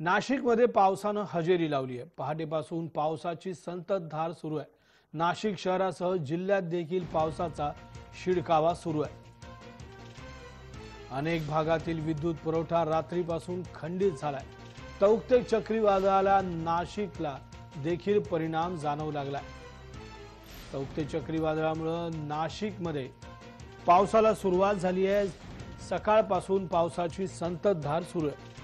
नाशिकमध्ये पावसानं हजेरी लावली आहे. पहाटेपासून पावसाची संततधार सुरू आहे. नाशिक शहरासह जिल्ह्यात देखील पावसाचा शिडकावा सुरू आहे. अनेक भागातील विद्युत पुरवठा रात्रीपासून खंडित झालाय. तौक्ते चक्रीवादळाला नाशिकला देखील परिणाम जाणवू लागलाय. तौक्ते चक्रीवादळामुळं नाशिकमध्ये पावसाला सुरुवात झाली आहे. सकाळपासून पावसाची संततधार सुरू आहे.